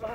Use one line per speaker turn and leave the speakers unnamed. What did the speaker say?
So